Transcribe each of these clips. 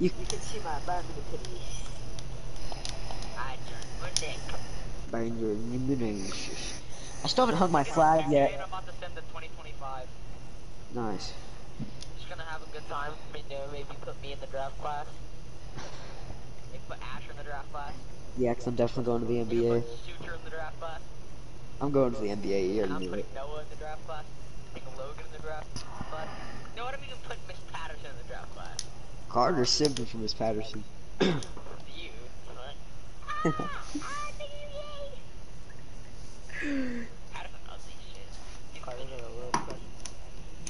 You can see my back of the titty. I turned my neck. Bang your knees. I still haven't hung my flag Campaign, yet. I'm about to send the 2025. Nice. Just gonna have a good time. Maybe, maybe put me in the draft class. Maybe put Asher in the draft class. Yeah, cause I'm definitely going to the NBA. Sucher in the draft class. I'm going to the NBA. You I'm already knew putting it. Noah in the draft class. Putting Logan in the draft class. You know what? I'm even putting Miss Patterson in the draft class. Carter Simpson from Miss Patterson. You. What? Ah, ah, thank you, yay. Patterson ugly shit. Carter's a little question.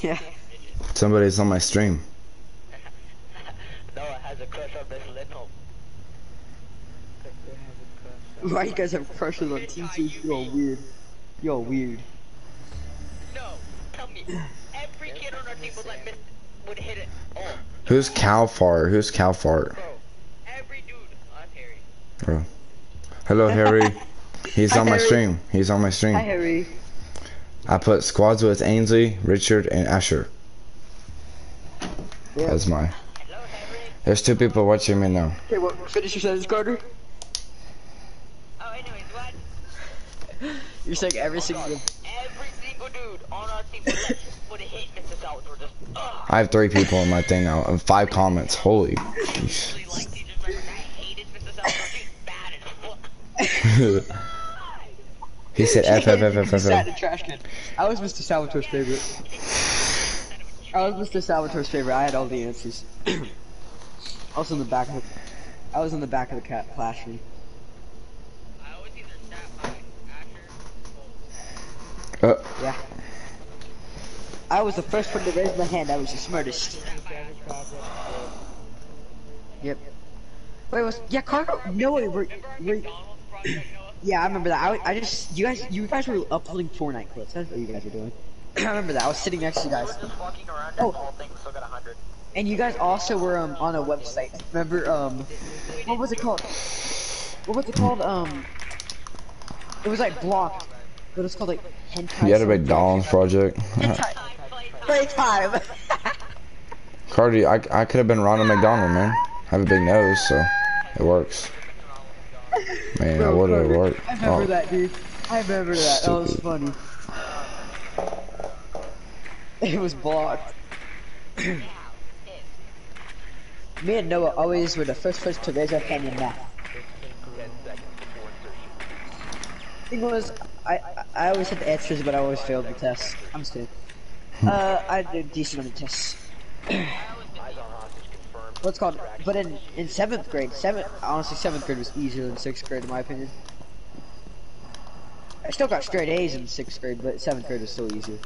yeah. Somebody's on my stream. Noah has a crush on Miss Little. Why you guys have crushes on teachers? You're weird. You're weird. No, tell me. Every kid on our team would like Miss would hit it all. Who's Cal Fart? Who's Cal Fart? Bro, every dude. I'm Harry. Bro. Hello, Harry. He's Hi, on my Harry. stream. He's on my stream. Hi, stream. Harry. I put squads with Ainsley, Richard, and Asher. Yeah. That's my. Hello, Harry. There's two people watching me now. Okay, what? Finish your sentence, Carter. Oh, anyways, what? You're saying every single. Oh, single dude I have three people in my thing now. and Five comments. Holy. jeez. Really liked you, just remember I hated Mr. Salvatore. He's bad as fuck. he said F F F F F sat in F. the trash can. I was Mr. Salvatore's favorite. I was Mr. Salvatore's favorite. I had all the answers. I was in the back of the. I was in the back of the cat classroom. I always either sat by Asher or Uh, Yeah. I was the first one to raise my hand. I was the smartest. Yep. Wait, was yeah, Carter? No, wait, were, were, McDonald's project, yeah, I remember that. I, I just, you guys, you guys were uploading Fortnite clips. That's what you guys were doing. I remember that. I was sitting next to you guys, We're just walking around Oh. and the whole thing still got 100. and you guys also were um on a website. Remember um, what was it called? What was it called? Um, it was like blocked, but it's called like hentai. you had a something. McDonald's project. Hentai. Playtime. Cardi, I, I could have been Ronald McDonald, man. I have a big nose, so it works. Man, I Bro, would have worked. I remember Oh, that, dude. I remember that. That was funny. It was blocked. Me and Noah always were the first person to raise our hand in math. Thing was, I, I I always had the answers, but I always failed the tests. I'm just kidding. Uh, I did decent on the tests. What's called? But in in seventh grade, seventh honestly seventh grade was easier than sixth grade in my opinion. I still got straight A's in sixth grade, but seventh grade was still easier.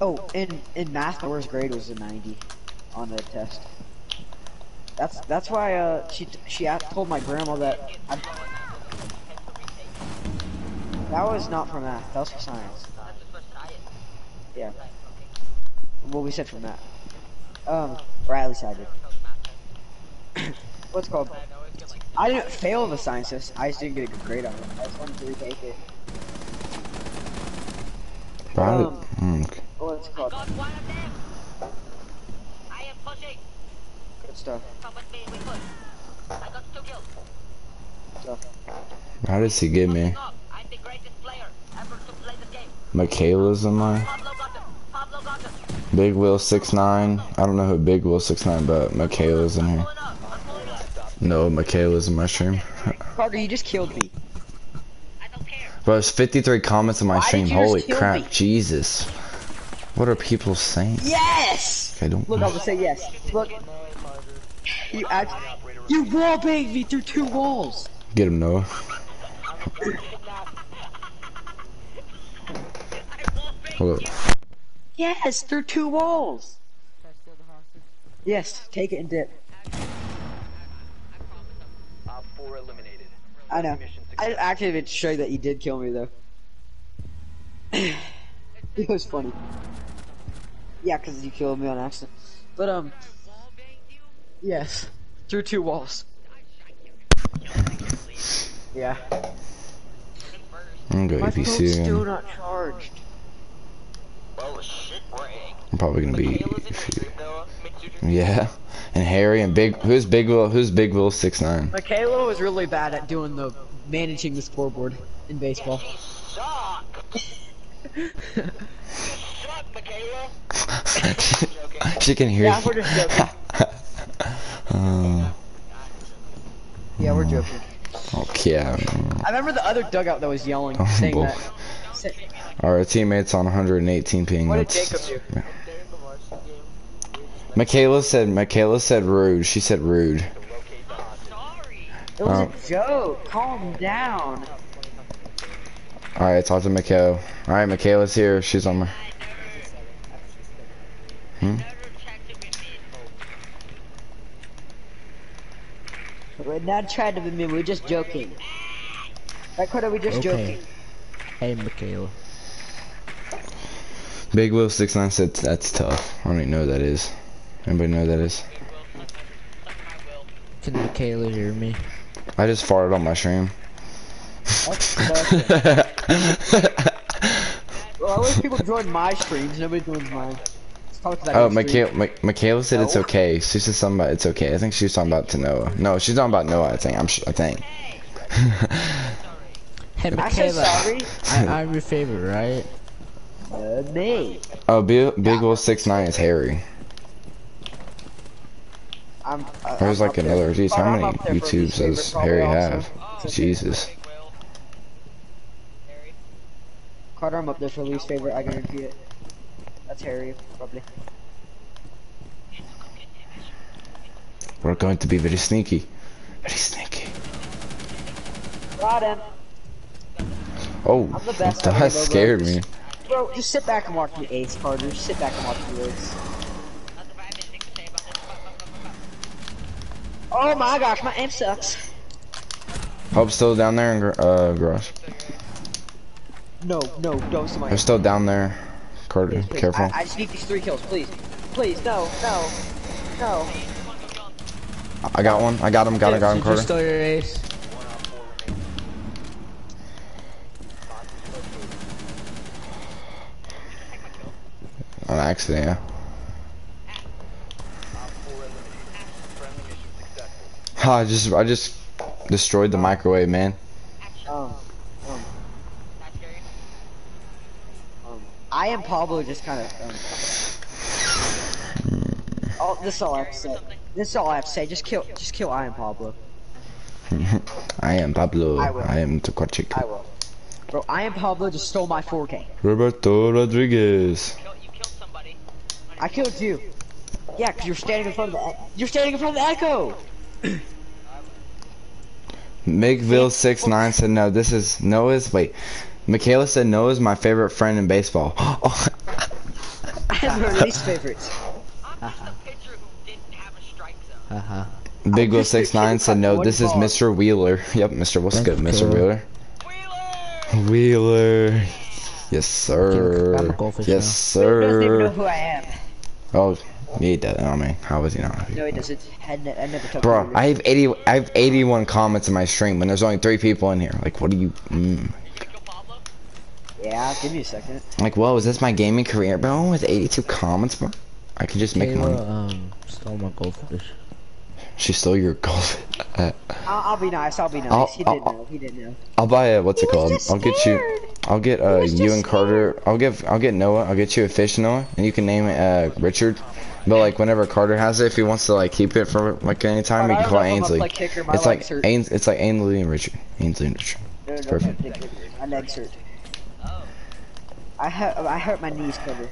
Oh, in in math, the worst grade was a 90 on the test. That's that's why uh she she a- told my grandma that I, that was not for math. That was for science. Yeah. What we said for math. Um, or at least I did. What's called? I didn't fail the science test. I just didn't get a good grade on it. I just wanted to retake it. Probably- um, mm, okay. What's it called? Got one of them. I am pushing. Good stuff. Come with me, we push. I got two kills. stuff. How does he get me? Michaela's in my Pablo got him. Pablo got him. Big Will six nine. I don't know who Big Will six nine, but Michaela's in here. Pulling up. I'm pulling up. No, Michaela's in my stream. Carter, you just killed me. I. But there's 53 comments in my Why stream. Holy crap, me? Jesus! What are people saying? Yes! Okay, don't. Look, I would say yes. Look. You act. You wall banged me through two walls. Get him, Noah. Hold up. Yes, through two walls. Yes, take it and dip. Op 4 eliminated. I know. Mission I actually didn't show you that you did kill me though. it was funny. Yeah, because you killed me on accident. But um, yes, through two walls. Yeah. I'm gonna go My phone's still not charged. Well, shit, we're I'm probably gonna be. Michaela's in your group, Noah. Mitch, Yeah, and Harry and Big. Who's Big Will? Who's Big Will six nine? Michaela was really bad at doing the managing the scoreboard in baseball. You suck. you suck, Michaela. she can hear. Yeah, you. we're just joking. Uh, Yeah, we're joking. okay. I remember the other dugout that was yelling, Oh, saying that. Say, Our teammates on 118 ping. what did Jacob do? yeah. Michaela said. Michaela said rude. She said rude. It was Oh. a joke. Calm down. All right, talk to Michaela. All right, Michaela's here. She's on my. Hmm? We're not trying to be mean. We're just joking. Right, Carter? We just Okay. joking. Hey, Michaela. Big Will six nine said that's tough. I don't even know who that is. Anybody know who that is? Can Michaela hear me? I just farted on my stream. Well, I wish people join my streams. Nobody joins mine. It's probably 'cause I Oh, don't. Michaela, Mi- Michaela said it's okay. She said something about it's okay. I think she was talking about to Noah. No, she's talking about Noah. I think. I'm. sh- I think. Hey, I said Michaela. sorry. I, I'm your favorite, right? Uh, me. oh, Big, Big Will six nine is Harry. I'm. Uh, There's I'm like up there. another. Geez, how I'm many up YouTubes does Harry probably have? also. Jesus. Carter, I'm up there for least favorite. I guarantee it. That's Harry, probably. We're going to be very sneaky. Very sneaky. Got him. Oh, I'm that scared Roads. me. Bro, just sit back and watch me ace, Carter. Just sit back and watch me ace. Oh my gosh, my aim sucks. Hope still down there in gar- uh garage. No, no, don't see my They're still down there. Carter, Please, please. careful. I, I just need these three kills, please. Please, no, no, no. I got one. I got him. Got him. Got him. Did Carter. steal your ace? Accident, yeah. Ha, I just I just destroyed the microwave, man. Um, um, um, I am Pablo just kind of, um, oh, this is all I have to say. This is all I have to say. Just kill, just kill I am Pablo. I am Pablo. I will. I am Tukwachik. I will. Bro, I am Pablo just stole my 4K. Roberto Rodriguez. You killed somebody. I killed you. Yeah, cause you're standing in front of the, you're standing in front of the Echo. Big Will six nine said no. This is Noah's. Wait, Michaela said Noah's my favorite friend in baseball. oh, I am her least favorite. I'm just pitcher who didn't have a strike zone. Uh-huh. Big Will six nine said no. This is. Mr. Wheeler. Yep, Mr. What's good, Mr. Wheeler? Wheeler! Wheeler. Yes, sir. Yes, now. He doesn't sir. Who I am. Oh, he does. I mean, how was he not? No, he doesn't. I, never took Bro, I have 80. I have 81 comments in my stream, and there's only three people in here. Like, what do you? Mm. You kill Pablo? Yeah, give me a second. Like, whoa, is this my gaming career, bro? With 82 comments, bro? I can just make money. Kayla, um, stole my goldfish. She stole your gold. Uh, I'll, I'll be nice. I'll be nice. I'll- he didn't I'll- know. He didn't know. I'll buy a what's it He was called? I'll get you. I'll get uh you and Carter. I'll give. I'll get Noah. I'll get you a fish, Noah, and you can name it uh Richard. But like whenever Carter has it, if he wants to like keep it for like any time, Alright, he can call know Ainsley. kicker, It's like. Ains. It's like Ainsley and Richard. Ainsley and Richard. No, no, perfect. no, no, My legs hurt. I hurt. I hurt my knees, Carter.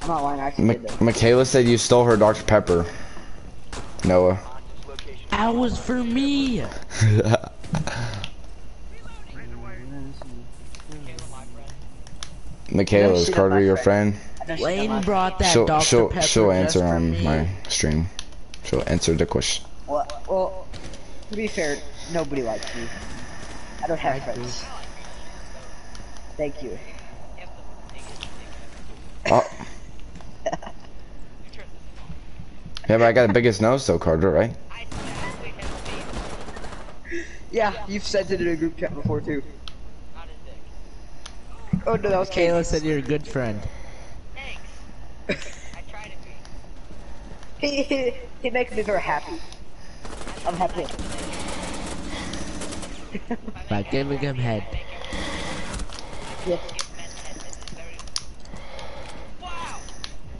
I'm not lying. I did. Michaela said you stole her Dr Pepper. Noah. That was for me! Michaela, is Carter your friend. friend? I know she's not Lane brought that She'll Dr. she'll Pepper she'll just answer for on me. my stream. She'll answer the question. Well, well, to be fair, nobody likes me. I don't have friends. Thank you. Oh. Yeah, but I got the biggest nose though, Carter, right? Yeah, you've sent it in a group chat before too. Not his dick. Oh no, that was Kayla Kayla. said you're a good friend. Thanks. I try to be. He, he, he makes me very happy. I'm happy. By giving him head. Yeah.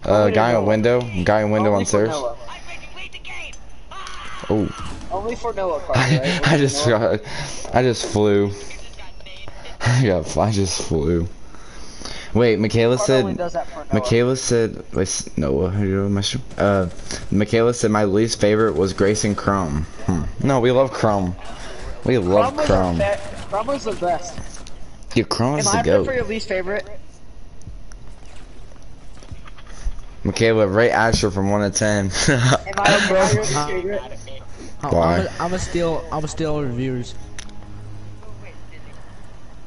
Uh, guy in window. Guy in window Only on stairs. Noah. I made you lead the game. Oh, Only for Noah, right? I, Only I for just got, I just flew. You just got named. I got, I just flew. Wait, Michaela said. does that for Noah. Michaela said, wait, Noah, my uh, Michaela said my least favorite was Grayson Crumb. Hmm. No, we love Chrome. We love Chrome. Chrome Crumb. the be- Crumb was the best. Dude, Crumb is Am the I for your least favorite? Michaela, rate Asher from 1 to 10. Am I up there for your least favorite? I'm, Why? I'm, a, I'm a steal. I'm a steal reviewers.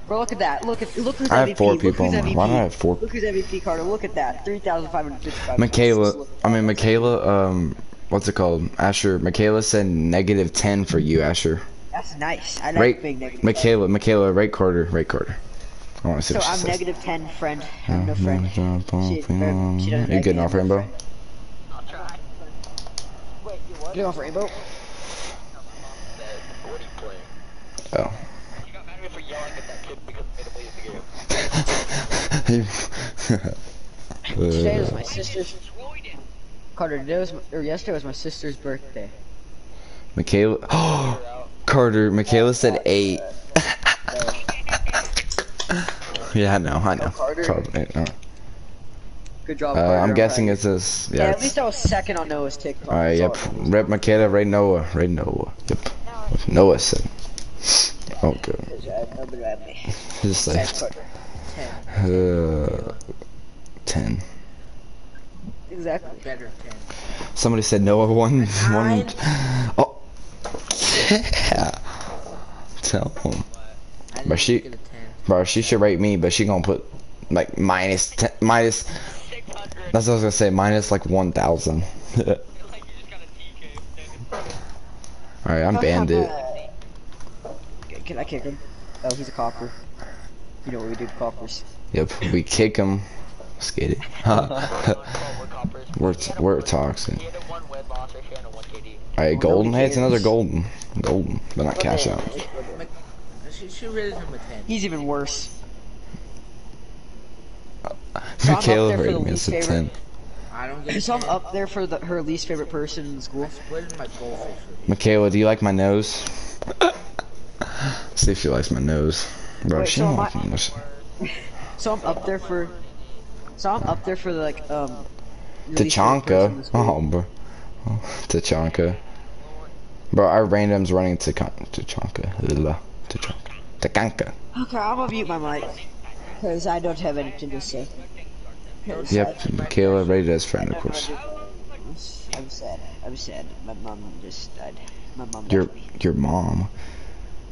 Bro, look at that. Look at look who's I have MVP. four Look people who's MVP. why do I have four? Look who's MVP, Carter. Look at that. 3,555. Michaela, I mean, Michaela, um, what's it called? Asher, Michaela said negative 10 for you, Asher. That's nice. I like Rate, being negative. Michaela, Michaela, rate Carter, rate Carter. I want to see So what I'm negative 10, friend. I'm no friend. She, or she You good me, enough, Rainbow? I'll try. Wait, you what? Off Rainbow. What are you playing? Oh. You got mad at me for yelling at that kid because I made him leave the game. Today was my sister's. Carter, today was, or yesterday was my sister's birthday. Michaela, Carter, Michaela said 8. yeah, I know, I know. Carter. Probably, uh, Good job, uh, Carter. I'm guessing proud it's this. of. Yeah, Yeah, at least I was second on Noah's TikTok. Alright, yep. That's all it Rep Michaela, rate Noah, rate Noah. Yep. Noah said. Oh, good. Uh, nobody at me. Just like, Ten. uh, 10. Exactly. Better ten. Somebody said Noah one, one. Oh, yeah. Tell him. I But she- get a ten. Bro, she should rate me, but she gonna put like minus ten, minus. That's what I was gonna say, minus like 1,000. Like you just got a TK. Alright, I'm Bandit. Can- Can I kick him? Oh, he's a copper. You know what we do to coppers. Yep, we kick him. Let's get it. we're, we're toxic. A one win loss or she had a one KD. Alright, golden. Hey, it's another golden. Golden, but not cash out. She, she rated him a ten. He's even worse. So Michaela there rated me least as a favorite. 10. I don't get So I'm up there for the, her least favorite person in school. I split my goldfish review. Michaela, do you like my nose? See if she likes my nose. Bro, Wait, she so don't like my nose. So I'm up there for. So I'm up there for the, like um. your least favorite person in Tachanka. Oh, bro. Oh, Tachanka. Bro, our random's running to Tachanka. Tachanka. Okay, I'm gonna mute my mic because I don't have anything to say. Yep, Michaela rated as friend, of course. I'm sad. I'm sad. My mom just died. My mom died. Your your mom.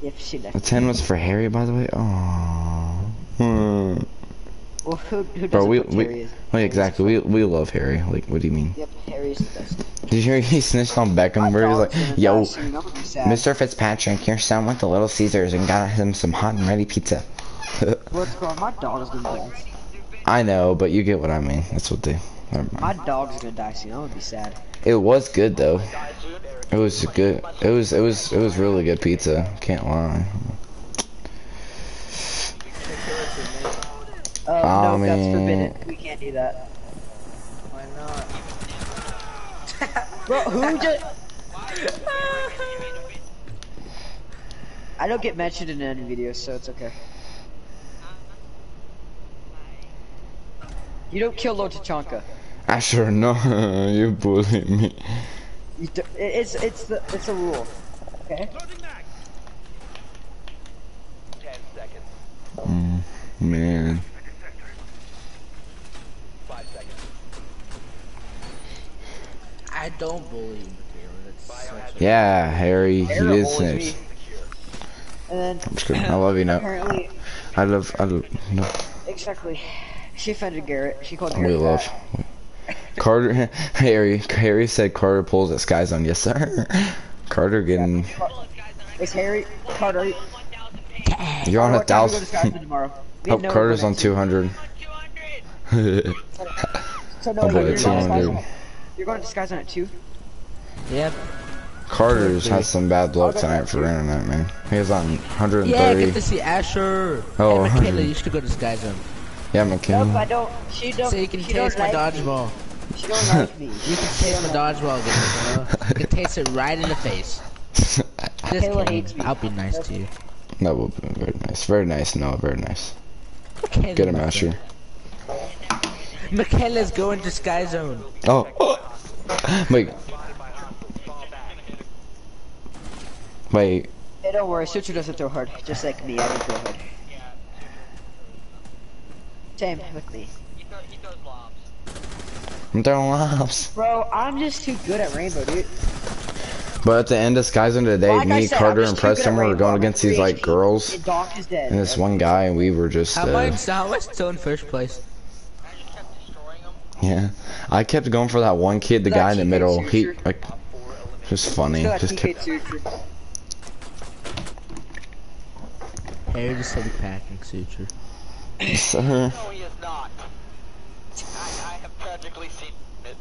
If she died. The 10 was for Harry, by the way. Aww. Hmm. Well, who, who Bro, we, we, as- exactly. We, we love Harry. Like, what do you mean? Yep, Harry's the best. Did you hear he snitched on Beckham? Where he's like, yo, die I'm gonna be sad. Mr. Fitzpatrick, your son went to Little Caesars and got him some hot and ready pizza. What's going? My dog's gonna die. I know, but you get what I mean. That's what they. My dog's gonna die soon. I'm gonna be sad. It was good though. It was good. It was it was it was really good pizza. Can't lie. Um, I no, that's forbidden. We can't do that. Why not? Bro, who just? I don't get mentioned in any videos, so it's okay. You don't kill Lord Tachanka. sure no, you bully me. You do, it's it's the it's a rule. Okay. Ten seconds. Mm, man. Five seconds. I don't bully you, Michaela. That's such. Yeah, Harry, he Harry did bullies snitch. And then I'm just kidding. I love you now. apparently, I love. I love. No, exactly, she offended Garrett. She called we Garrett love. fat. Carter, Harry, Harry said Carter pulls at Sky Zone. Yes, sir. Carter getting. Is Harry Carter? You're on a what time we go to thousand. Skype tomorrow? Oh, know Carter's on next. 200. So So no, I'll you're, bet you're, it's going to 200. Sky Zone. you're going to Sky Zone at two. Yep. Carter's has some bad luck tonight for internet, man. He was on Yeah, 130. get to see Asher. Oh. Hey, Michaela, you should go disguise Sky Yeah, Yeah, Nope, I don't. She don't. So you can taste don't my like me. dodgeball. She don't like me. You can taste my dodgeball game, bro. You can taste it right in the face. Just Michaela kidding. hates me. I'll be nice to you. That will be very nice. Very nice. No, very nice. Okay, Get him, then, Asher. Michaela's going to Sky Zone. Oh. Wait. Wait. Hey, don't worry. Sucher doesn't throw hard. Just like me, I don't throw hard. Same with me. He, throw, he throws lobs. I'm throwing lobs. Bro, I'm just too good at rainbow, dude. But at the end of Sky Zone today, Like I me, said, Carter, and just too good Preston at were going against these like girls, And is dead. and this one guy, and we were just. How am Uh, I, how am I still in first place? I just kept destroying him. yeah, I kept going for that one kid, the guy in the middle. He Sucher. like, just funny. Just TK kept. Sucher. Harry the steady packing suture. Sir. No, he is not. I, I have tragically seen it.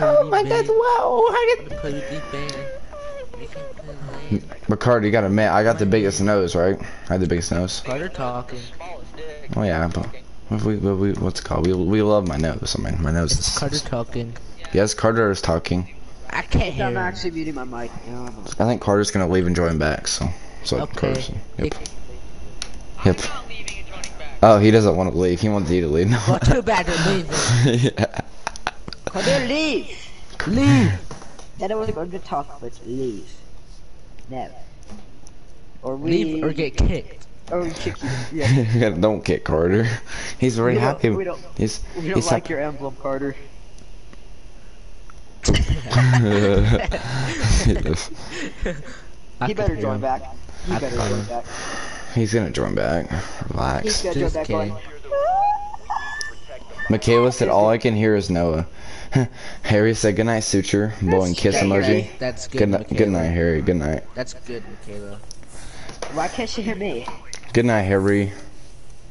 Oh my god, wow! Play with these band. We can play lane. But Carter, you gotta admit, I got the biggest nose, right? I had the biggest nose. Carter talking. Oh yeah, but what we, what we, what's it called? We, we love my nose. I mean, my nose is. Carter talking. Yes, Carter is talking. I can't hear I'm him. actually muting my mic. No, I'm not. I think Carter's gonna leave and join back. So, so Okay. Carter's. Yep. Yep. I'm not leaving and joining back. Oh, he doesn't want to leave. He wants you to leave. No. Well, too bad they're leaving. yeah. Carter, leave! Leave. Then I was going to talk, but leave. No. Or we... Leave or get kicked. Or we kick you. Yeah. don't kick Carter. He's very We happy. we don't- He's We don't he's like your emblem, Carter. I He could better join him. back. He I better could- join back. he's gonna join back. He's Relax. gonna join Just back kidding. going. Michaela said all I can hear is Noah. Harry said good night, Sucher. Blowing kiss emoji. That's good. Good night, Michaela. good night, Harry. Good night. That's good, Michaela. Why can't she hear me? Good night, Harry.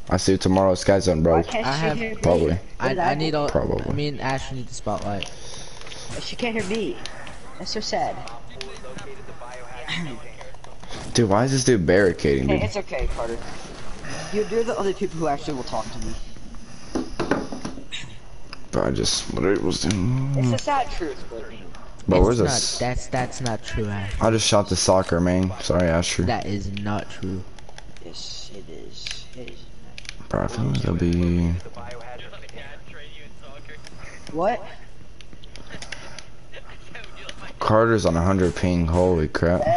I see you tomorrow, at Sky Zone, bro. Why can't I she have- hear? Probably. What I, I need all. Probably. Me and Ash need the spotlight. She can't hear me. That's so sad. Dude, why is this dude barricading, Hey, dude? it's okay, Carter. You're, you're the only people who actually will talk to me. But I just, what it was doing. It's the sad truth, but where's It's this? That's that's not true, Ash. I just shot the soccer, man. Sorry, Asher. That is not true. yes, it is. It is. Bro, I feel like it'll be. Yeah, trade you in soccer. What? Carter's on 100 ping. Holy crap.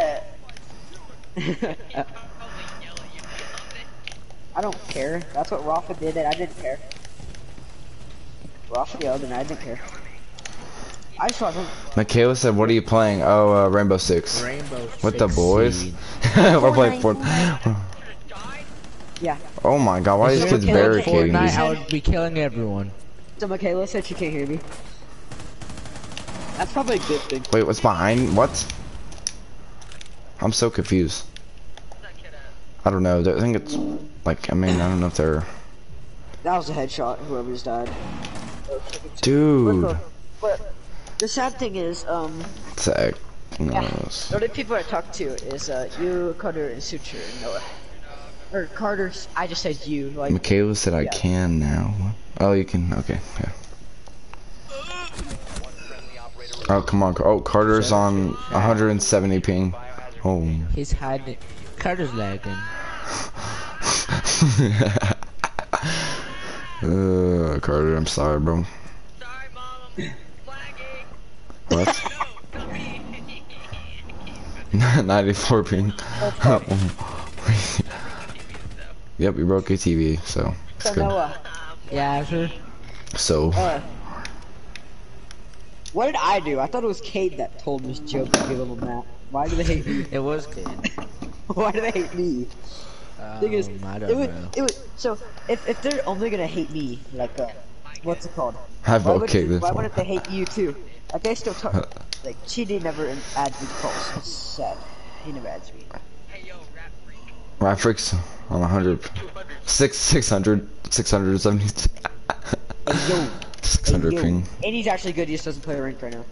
I don't care. That's what Rafa did, and I didn't care. Rafa yelled, and I didn't care. I just wasn't. Michaela said, "What are you playing?" Oh, uh, Rainbow Six. Rainbow With the boys. Siege. We're playing Fort. Yeah. Oh my God! Why are these kids we were playing barricading Fortnite, these? I would be killing everyone. So Michaela said she can't hear me. That's probably a good thing. Wait, what's behind? What? I'm so confused. That kid at? I don't know. I think it's like I mean I don't know if they're. That was a headshot. Whoever just died. Dude, But, but the sad thing is, um, it's a, no, Yeah. the only people I talk to is uh, you, Carter, and Sucher, and Noah. Or Carter. I just said you. Like Michaela said I can now. Oh, you can. Okay, yeah. Oh come on! Oh, Carter's on 170 ping. Oh. He's hiding. Carter's lagging. uh, Carter, I'm sorry, bro. Sorry, mom. I'm flagging. What? No, not me. 94 ping. yep, we broke a TV, so it's so good. Noah. Yeah, Asher. So, Uh, what did I do? I thought it was Cade that told this joke to be a little mad. Why do they hate me? It was good. Why do they hate me? Thing is, Um, I don't it would, know. it would. So if if they're only gonna hate me, like uh, what's it called? I Why vote would kick this Why wouldn't they hate you too? Like they still talk. like Chidi never adds me to calls. It's sad. He never adds me. Hey, yo, rap freak. Rafrix on 100. 6, 600, 670. Yo, 600 yo. ping. And he's actually good. He just doesn't play ranked right now.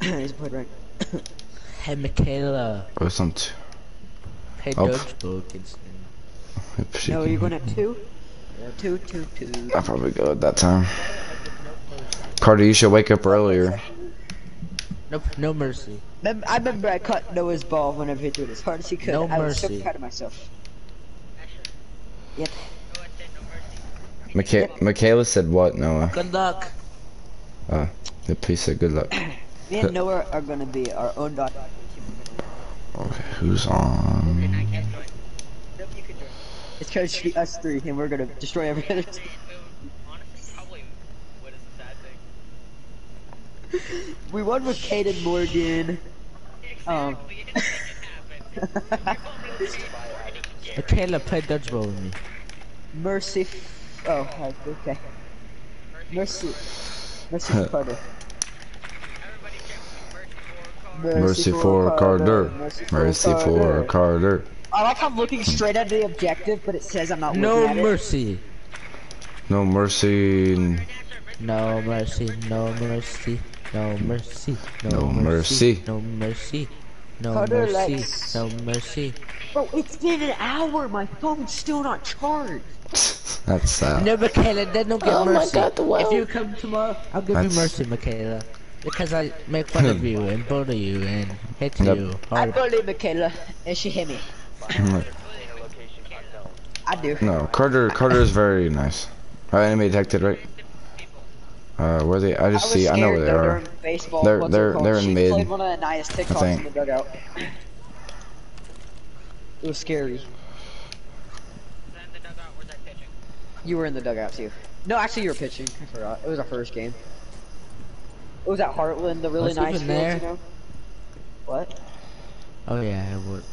he doesn't play ranked. Hey, Michaela. Oh, some t- Hey, Oh. Dodgeball. Kids. if she No, you're going at two. Yeah, two, two, two. I'll probably go at that time. Carter, you should wake up earlier. Nope, no mercy. I remember I cut Noah's ball whenever he threw it as hard as he could. No I was so mercy. proud of myself. Yep. Micha- Michaela said what, Noah? Good luck. Uh, the piece said good luck. Me and Noah are gonna be our own dog. Okay, who's on? It's gonna just be us three, and we're gonna destroy every other team. Honestly, probably what is a sad thing. We won with Caden Morgan. Um. Michaela, play dodgeball with me. Mercy. f- Oh, okay. Mercy. Mercy for Carter. Mercy for Carter. Mercy for Carter. I like how I'm looking straight at the objective, but it says I'm not No looking at it. mercy. No mercy. No mercy, no mercy, no mercy, no, mercy No mercy, mercy. no mercy, no Carter mercy, likes- no mercy. Bro, it's been an hour. My phone's still not charged. That's sad. No, Michaela, then don't get Oh my mercy. God, the if well. you come tomorrow, I'll give That's- you mercy, Michaela. Because I make fun of you and bully you and hit Yep. you I hard. bullied Michaela, and she hit me. I do. No, Carter. Carter is very nice. Uh, enemy detected, right? Uh, where they? I just was see. I know where they are. during Baseball. They're- they're- they're in she mid, played one of the nicest TikToks think. in the dugout. It was scary. You were in the dugout too. No, actually, you were pitching. I forgot. It was our first game. It was at Heartland, the really Was nice even field, there? you know. What? Oh yeah, I would.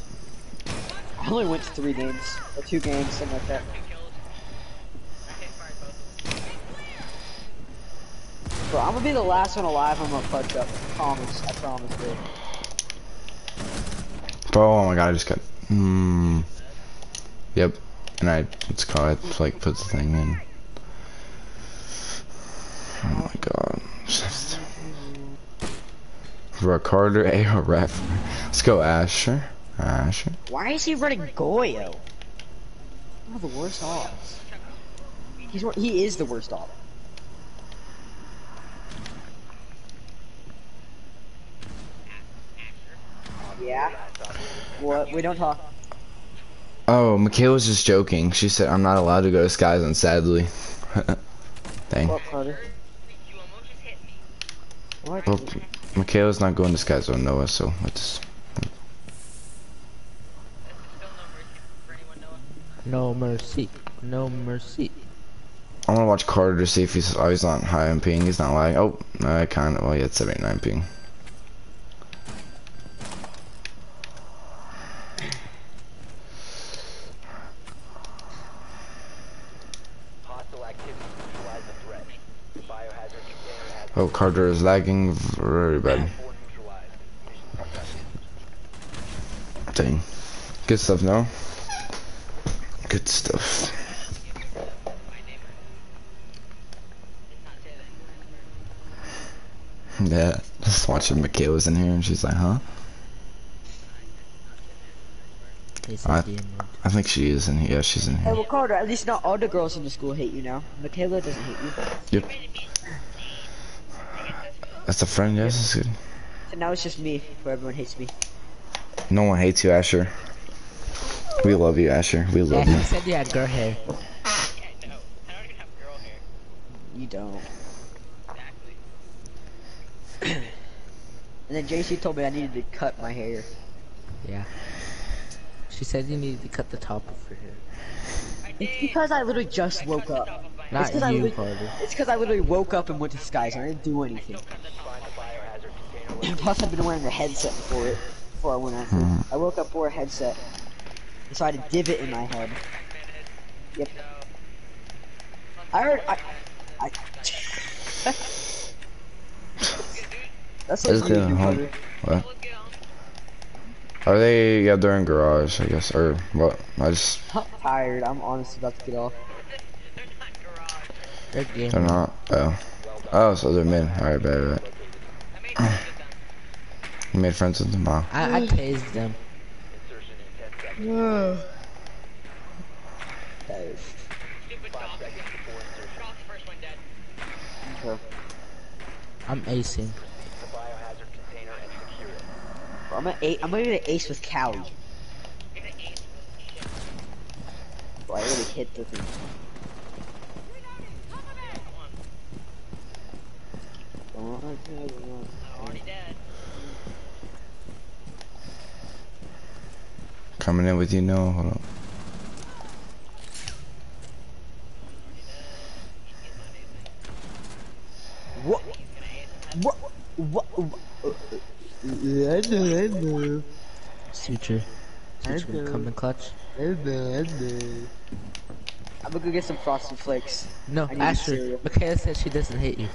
I only went to three games, or two games, something like that. Bro, I'm gonna be the last one alive. I'm gonna punch up. I promise. I promise, dude. Oh my god, I just got. Hmm. Yep. And I, it's called, I, like, put the thing in. Oh my god. Just- Bro, Carter, A, ref. Let's go, Asher. Asher. Why is he running Goyo? Oh, the worst odds. He's one- he is the worst off. Yeah. What? We don't talk. Oh, Michaela's just joking. She said I'm not allowed to go to Sky Zone, sadly. Dang. What, Carter? What? Well, Michaela's not going to Sky Zone, Noah, so let's. No mercy, no mercy. I want to watch Carter to see if he's. Oh, he's not high on ping. He's not lying. Oh, no, I kind of. Well, yeah, it's 79 ping. Hostile activity. Neutralize the threat. The biohazard Oh, Carter is lagging very bad. four neutralized. Mission successful. Dang. Good stuff, no? Good stuff. Yeah, just watching Michaela's in here and she's like, huh? I- I think she is in here. Yeah, she's in Hey, here. well, Carter, at least not all the girls in the school hate you now. Michaela doesn't hate you. Yep. That's a friend, yes, that's good. So now it's just me, where everyone hates me. No one hates you, Asher. We love you, Asher. We Yeah, love he you. said you had girl hair. Yeah, no. I don't have girl hair. You don't. and then JC told me I needed to cut my hair. Yeah. She said you needed to cut the top of her hair. It's because I literally just woke up. Not 'cause I you, li- Carter. It's because I literally woke up and went to Skies. I didn't do anything. Find the. Plus, I've been wearing a headset before it. Before I went out. Mhm. I woke up for a headset. So I had a divot in my head. Yep. I heard. I. I. That's Let's what you do, home. What? Are they? Yeah, they're in garage, I guess. Or what? I just. I'm tired. I'm honestly about to get off. They're not garage. They're They're not. Oh. Oh, so they're mid. Alright, bad, bad. I made friends with them. You made friends with them? Wow. I, I tased them. Insertion in 10 seconds. Tired. Stupid dog. Seconds before insertion. Dog's first one. Okay. I'm acing. The biohazard container and secure it. I'm gonna ace. I'm gonna ace with Cowie. Get an ace. I already hit the thing. Already dead. Coming in with you, no. Hold on. What? What? What? what? I know, I know. Sucher. Sucher will come in clutch. I know, I know. I'm gonna go get some frosted flakes. No, I need Asher. Michaela said she doesn't hate you.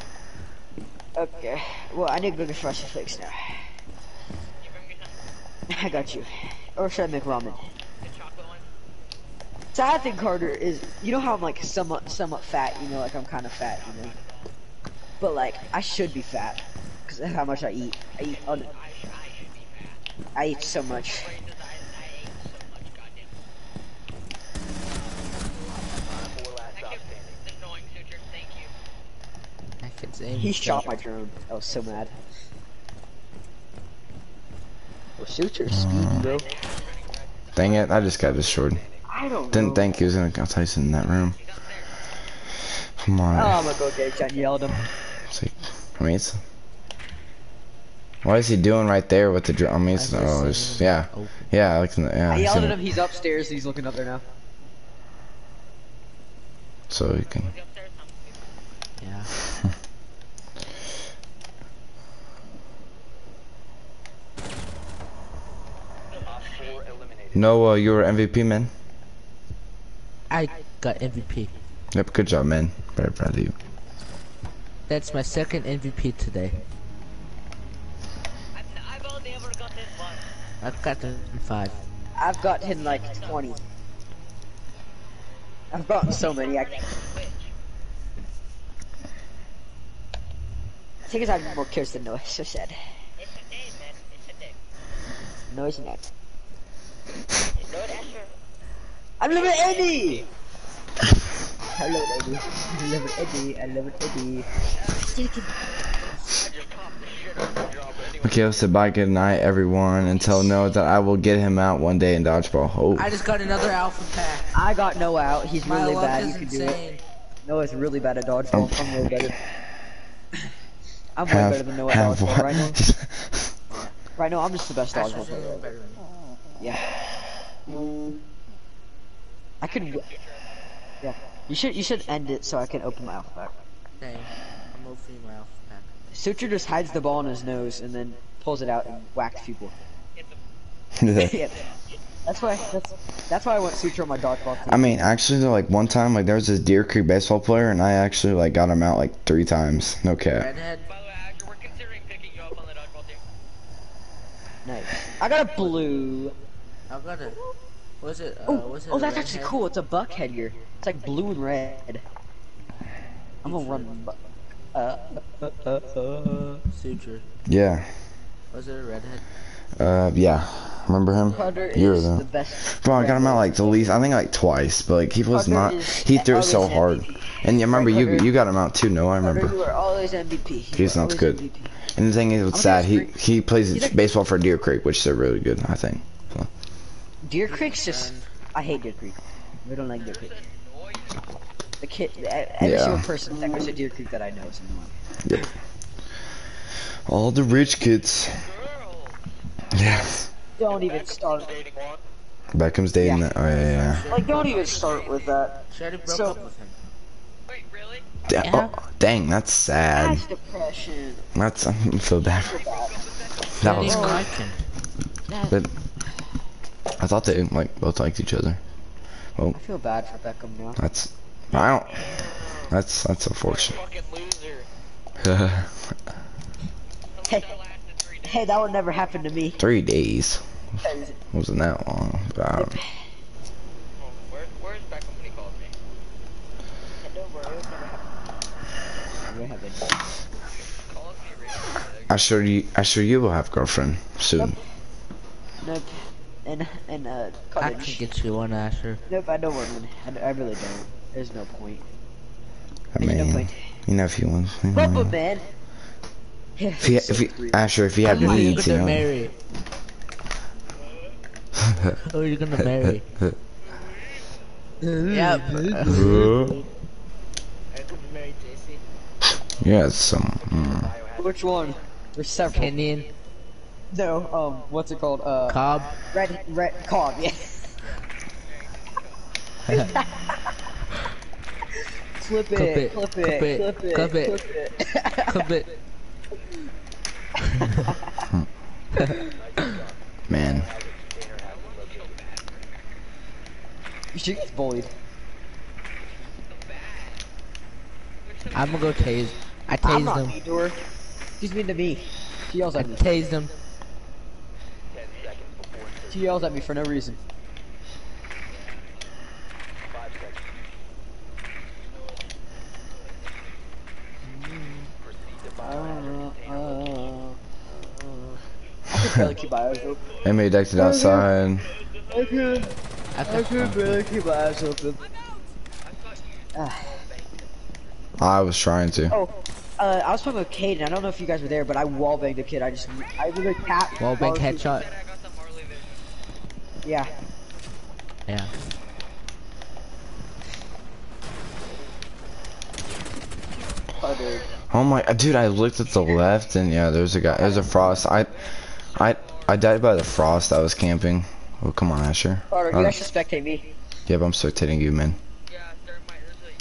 Okay. Well, I need to go get frosted flakes now. You bring me some I got you. Or should I make ramen? one? Sad thing, Carter, is you know how I'm like somewhat, somewhat fat. You know, like I'm kind of fat. You know. But like I should be fat because of how much I eat. I eat. Un- I, sh- I should be fat. I eat so much. Brain I, I ate so much goddamn. Four last Thank stop you. standing. It's annoying, Sucher. Thank you. I can say He shot my drone. I was so mad. Well, shoot your speed, bro. Dang it, I just got destroyed. I don't Didn't know. think he was gonna go Tyson in that room. Come on. Oh, I'm gonna go get John yelled him. It's like, I mean, it's. What is he doing right there with the drum? I mean, it's, oh, it's, yeah, open. yeah, like, yeah. I yelled at him. He's upstairs. He's looking up there now. So he can. Was he upstairs? Yeah. Noah, you were MVP, man. I got MVP. Yep, good job, man. Very proud of you. That's my second MVP today. I've, I've only ever got this one. I've gotten five. I've gotten like 20. I've gotten so many. I, Which? I think it's having more kills than Noah. So sad. It's a day, man. It's a day. No, it's not. No, Asher. I love it, Eddie. I love it, Eddie. I love it, Eddie. I love it, Eddie. I just popped the out of the job anyway. Okay, let's say bye, good night, everyone, and tell Noah that I will get him out one day in dodgeball. Oh, I just got another alpha pack. I got Noah out. He's My really bad. You is can do it. insane. Noah's really bad at dodgeball. Um, I'm way better. I'm way have, better than Noah at have dodgeball. what? Right now, right now, I'm just the best dodgeball player. Better than. Yeah. I could. Yeah. You should. You should end it so I can open my alpha pack. Dang. I'm opening my alpha pack. Sucher just hides the ball in his nose and then pulls it out and whacks people. Yeah. That's why. That's that's why I want Sucher on my dodgeball team. I mean, actually, though, like one time, like there was this Deer Creek baseball player, and I actually like got him out like three times. No cap. Redhead. By the way, Asher, we're considering picking you up on the dodgeball team. Nice. I got a blue. I've got a. Was it? Uh, Oh, was it oh, that's actually redhead? cool. It's a buck headgear. It's like blue and red. I'm gonna run. Uh, uh, uh, uh. Sucher. Yeah. Was it a redhead? Uh, yeah. Remember him? Carter You're is the. the best. Bro, I got him out like the least. I think like twice, but like he was Carter not. He threw it so always hard. And you remember you Carter- you got him out too. No, I Carter, remember. you are always MVP. He's are not good. MVP. And the thing is, it's I'm sad. He he plays He's like- baseball for Deer Creek, which they're really good. I think. So. Deer Creek's just. I hate Deer Creek. We don't like Deer Creek. The kid, every Yeah. single person that goes to Deer Creek that I know is annoying. Yep. All the rich kids. Yeah. Don't even start. Dating one. Beckham's dating Yeah. that. Oh yeah, yeah. Like, don't even start with that. She So- up with him. Wait, really? Da- Yeah. oh, dang, that's sad. That's depression. That's I feel bad. That was. even like. But I thought they like both liked each other. I feel bad for Beckham now. That's. I don't. That's that's unfortunate. Fucking loser. Hey. That lasted. Hey, that would never happen to me. Three days. Wasn't that long, but I don't- Oh, where, where's Beckham when he calls me? Don't worry, it'll never happen. Never happen. Call us me right I sure you, I sure you will have girlfriend soon. Nope. And and uh, I can cottage. get you one, Asher. Nope, I don't want one. I, I really don't. There's no point. I There's no mean, point. you know if you want. You But, know. but man. Yeah, If you, so if you, free. Asher, if you have Who are you needs, you gonna know. marry? Who are you gonna marry? yep. Are you gonna marry JC? yeah, some. Mm. Which one? There's several. Kenyan, No, um, what's it called? Uh, Cobb. red, red, cob, yeah. clip it, it, clip clip it, it, clip it, clip it. clip it. Clip it. Man, She gets bullied. I'm gonna go tase. I I'm tased not him. mean to her. She's mean to me. She yells I at me. tased him. Ten seconds before insertion. She yells at me for no reason. Five seconds. Proceed to Uh, biohazard container. uh, I can barely keep my eyes open. they made decked outside. I can, I I can can barely keep my eyes open. Ah. I was trying to. Oh, uh, I was playing with Caden. I don't know if you guys were there, but I wallbanged a kid. I just, I literally tapped. Wall bang headshot. I got some Harley vision. Yeah. Yeah. Oh, dude. Oh my, dude! I looked at the left and yeah, there's a guy. There's a frost. I, I, I died by the frost. I was camping. Oh come on, Asher. Carter, you Uh, guys should spectate me. Yep, I'm spectating you, man. Yeah, there might, there's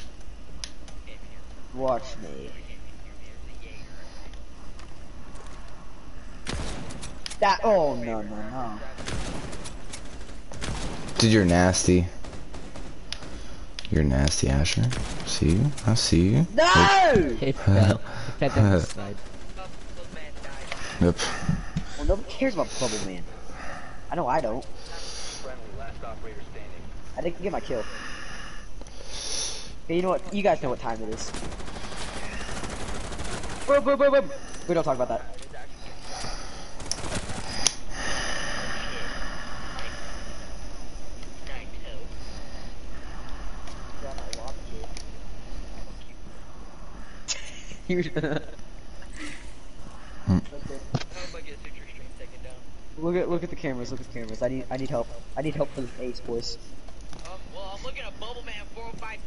a... Watch me. That. Oh no no no. Dude, you're nasty. You're nasty, Asher. See you. I see you. No! He fell. He fell down the slide. Those man died. Yep. Well, nobody cares about Bubble Man. I know I don't. Friendly, last operator standing. I didn't get my kill. Okay, you know what? You guys know what time it is. Boom, boom, boom, boom. We don't talk about that. look at look at the cameras. Look at the cameras. I need I need help. I need help for the face boys. Um, well, I'm looking at Bubble Man 405